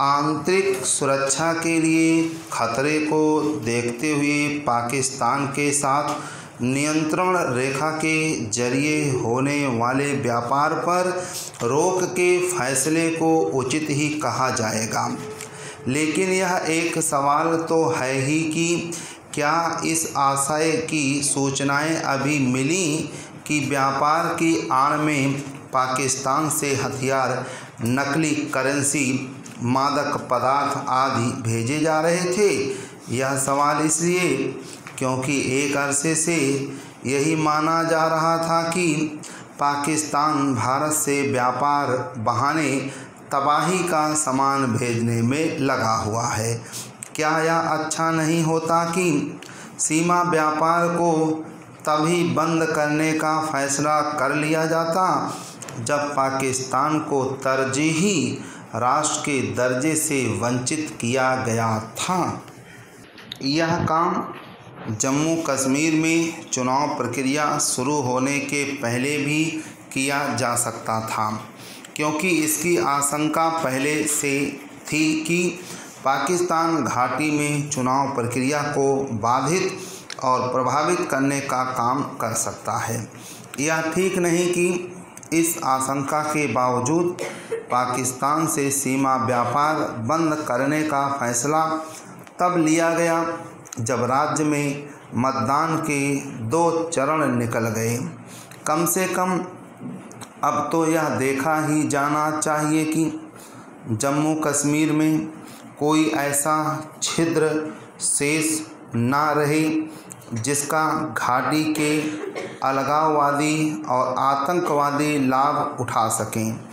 आंतरिक सुरक्षा के लिए खतरे को देखते हुए पाकिस्तान के साथ नियंत्रण रेखा के ज़रिए होने वाले व्यापार पर रोक के फैसले को उचित ही कहा जाएगा। लेकिन यह एक सवाल तो है ही कि क्या इस आशय की सूचनाएँ अभी मिली कि व्यापार की आड़ में पाकिस्तान से हथियार नकली करेंसी मादक पदार्थ आदि भेजे जा रहे थे। यह सवाल इसलिए, क्योंकि एक अरसे से यही माना जा रहा था कि पाकिस्तान भारत से व्यापार बहाने तबाही का सामान भेजने में लगा हुआ है। क्या यह अच्छा नहीं होता कि सीमा व्यापार को तभी बंद करने का फैसला कर लिया जाता, जब पाकिस्तान को तरजीही राष्ट्र के दर्जे से वंचित किया गया था। यह काम जम्मू कश्मीर में चुनाव प्रक्रिया शुरू होने के पहले भी किया जा सकता था, क्योंकि इसकी आशंका पहले से थी कि पाकिस्तान घाटी में चुनाव प्रक्रिया को बाधित और प्रभावित करने का काम कर सकता है। यह ठीक नहीं कि इस आशंका के बावजूद पाकिस्तान से सीमा व्यापार बंद करने का फैसला तब लिया गया, जब राज्य में मतदान के दो चरण निकल गए। कम से कम अब तो यह देखा ही जाना चाहिए कि जम्मू कश्मीर में कोई ऐसा छिद्र शेष ना रहे, जिसका घाटी के अलगाववादी और आतंकवादी लाभ उठा सकें।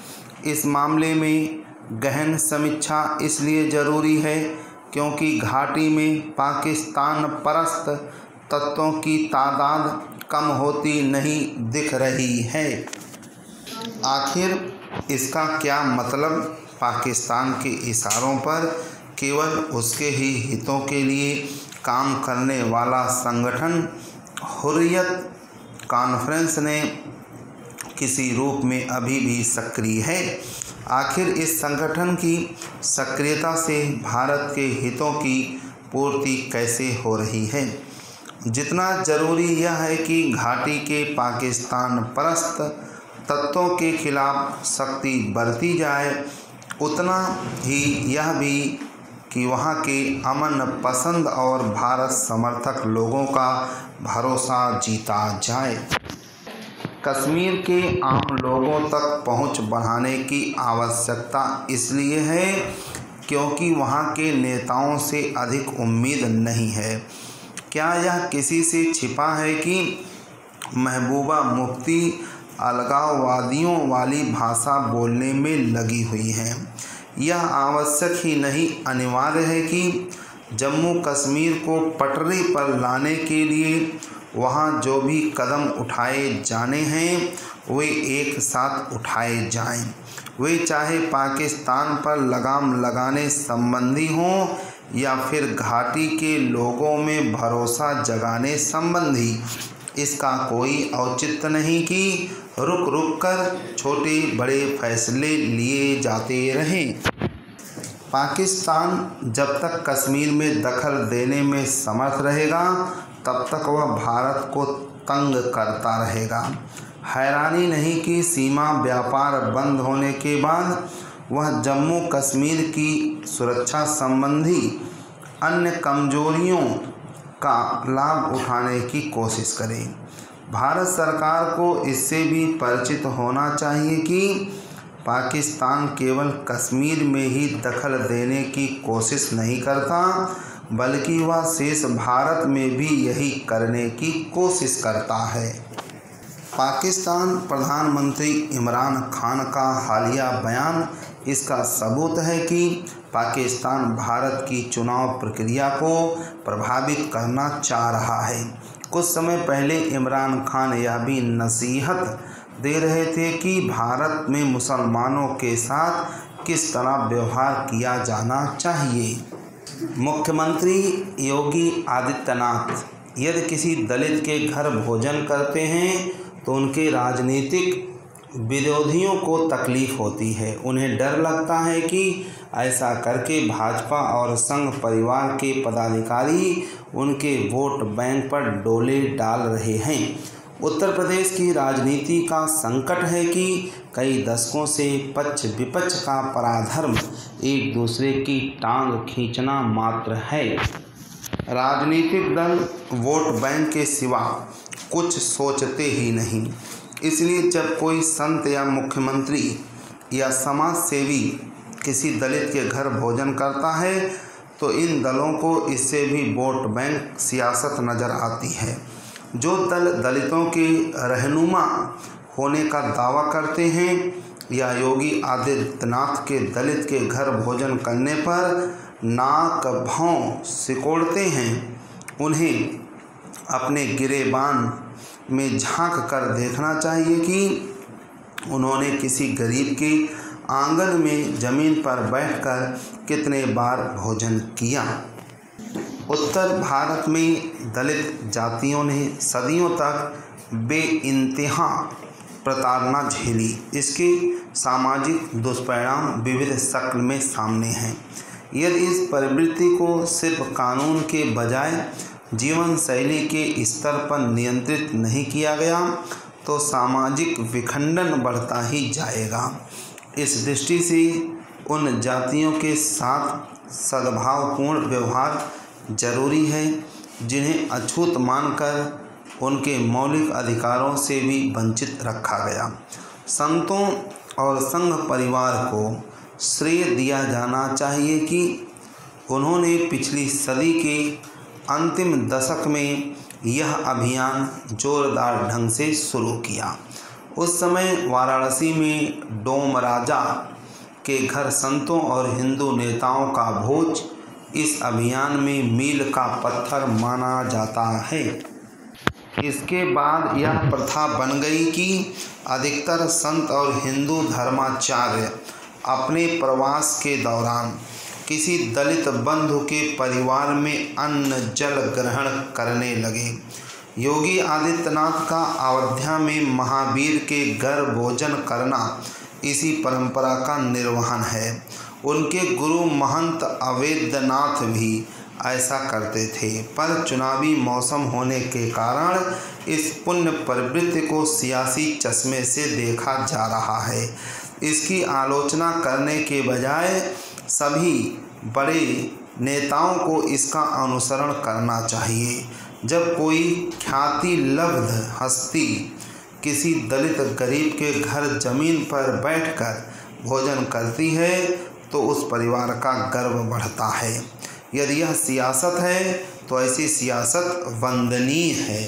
इस मामले में गहन समीक्षा इसलिए ज़रूरी है क्योंकि घाटी में पाकिस्तान परस्त तत्वों की तादाद कम होती नहीं दिख रही है। आखिर इसका क्या मतलब? पाकिस्तान के इशारों पर केवल उसके ही हितों के लिए काम करने वाला संगठन हुर्रियत कॉन्फ्रेंस ने किसी रूप में अभी भी सक्रिय है। आखिर इस संगठन की सक्रियता से भारत के हितों की पूर्ति कैसे हो रही है? जितना ज़रूरी यह है कि घाटी के पाकिस्तान परस्त तत्वों के खिलाफ सख्ती बरती जाए, उतना ही यह भी कि वहाँ के अमन पसंद और भारत समर्थक लोगों का भरोसा जीता जाए। कश्मीर के आम लोगों तक पहुँच बढ़ाने की आवश्यकता इसलिए है क्योंकि वहाँ के नेताओं से अधिक उम्मीद नहीं है। क्या यह किसी से छिपा है कि महबूबा मुफ्ती अलगाववादियों वाली भाषा बोलने में लगी हुई हैं? यह आवश्यक ही नहीं, अनिवार्य है कि जम्मू कश्मीर को पटरी पर लाने के लिए वहाँ जो भी कदम उठाए जाने हैं, वे एक साथ उठाए जाएँ। वे चाहे पाकिस्तान पर लगाम लगाने संबंधी हों या फिर घाटी के लोगों में भरोसा जगाने संबंधी, इसका कोई औचित्य नहीं कि रुक रुक कर छोटे बड़े फैसले लिए जाते रहें पाकिस्तान जब तक कश्मीर में दखल देने में समर्थ रहेगा, तब तक वह भारत को तंग करता रहेगा। हैरानी नहीं कि सीमा व्यापार बंद होने के बाद वह जम्मू कश्मीर की सुरक्षा संबंधी अन्य कमजोरियों का लाभ उठाने की कोशिश करें। भारत सरकार को इससे भी परिचित होना चाहिए कि पाकिस्तान केवल कश्मीर में ही दखल देने की कोशिश नहीं करता, बल्कि वह शेष भारत में भी यही करने की कोशिश करता है। पाकिस्तान प्रधानमंत्री इमरान खान का हालिया बयान इसका सबूत है कि पाकिस्तान भारत की चुनाव प्रक्रिया को प्रभावित करना चाह रहा है। कुछ समय पहले इमरान खान यह भी नसीहत दे रहे थे कि भारत में मुसलमानों के साथ किस तरह व्यवहार किया जाना चाहिए। मुख्यमंत्री योगी आदित्यनाथ, यदि किसी दलित के घर भोजन करते हैं तो उनके राजनीतिक विरोधियों को तकलीफ़ होती है। उन्हें डर लगता है कि ऐसा करके भाजपा और संघ परिवार के पदाधिकारी उनके वोट बैंक पर डोले डाल रहे हैं। उत्तर प्रदेश की राजनीति का संकट है कि कई दशकों से पक्ष विपक्ष का पराधर्म एक दूसरे की टांग खींचना मात्र है। राजनीतिक दल वोट बैंक के सिवा कुछ सोचते ही नहीं। इसलिए जब कोई संत या मुख्यमंत्री या समाज सेवी किसी दलित के घर भोजन करता है तो इन दलों को इससे भी वोट बैंक सियासत नज़र आती है। जो दल दलितों के रहनुमा होने का दावा करते हैं, या योगी आदित्यनाथ के दलित के घर भोजन करने पर नाक भाव सिकोड़ते हैं, उन्हें अपने गिरेबान में झाँक कर देखना चाहिए कि उन्होंने किसी गरीब के आँगन में ज़मीन पर बैठकर कितने बार भोजन किया। उत्तर भारत में दलित जातियों ने सदियों तक बे इंतहा प्रताड़ना झेली। इसके सामाजिक दुष्परिणाम विविध शक्ल में सामने हैं। यदि इस प्रवृत्ति को सिर्फ़ कानून के बजाय जीवन शैली के स्तर पर नियंत्रित नहीं किया गया तो सामाजिक विखंडन बढ़ता ही जाएगा। इस दृष्टि से उन जातियों के साथ सद्भावपूर्ण व्यवहार ज़रूरी है, जिन्हें अछूत मानकर उनके मौलिक अधिकारों से भी वंचित रखा गया। संतों और संघ परिवार को श्रेय दिया जाना चाहिए कि उन्होंने पिछली सदी के अंतिम दशक में यह अभियान जोरदार ढंग से शुरू किया। उस समय वाराणसी में डोम राजा के घर संतों और हिंदू नेताओं का भोज इस अभियान में मील का पत्थर माना जाता है। इसके बाद यह प्रथा बन गई कि अधिकतर संत और हिंदू धर्माचार्य अपने प्रवास के दौरान किसी दलित बंधु के परिवार में अन्न जल ग्रहण करने लगे। योगी आदित्यनाथ का अयोध्या में महावीर के घर भोजन करना इसी परंपरा का निर्वहन है। उनके गुरु महंत अवेद्यनाथ भी ऐसा करते थे। पर चुनावी मौसम होने के कारण इस पुण्य प्रवृत्ति को सियासी चश्मे से देखा जा रहा है। इसकी आलोचना करने के बजाय सभी बड़े नेताओं को इसका अनुसरण करना चाहिए। जब कोई ख्याति लब्ध हस्ती किसी दलित गरीब के घर ज़मीन पर बैठकर भोजन करती है तो उस परिवार का गर्व बढ़ता है। यदि यह सियासत है तो ऐसी सियासत वंदनीय है।